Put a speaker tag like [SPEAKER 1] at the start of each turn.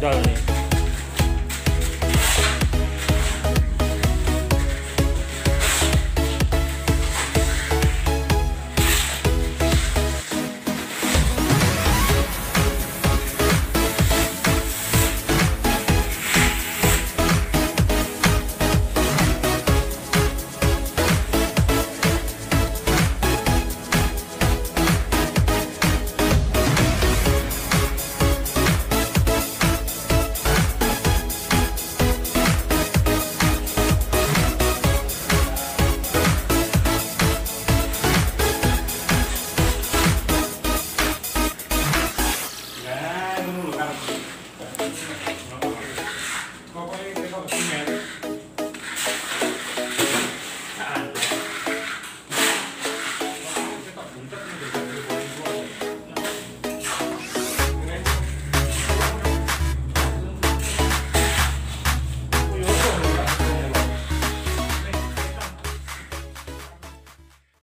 [SPEAKER 1] darling.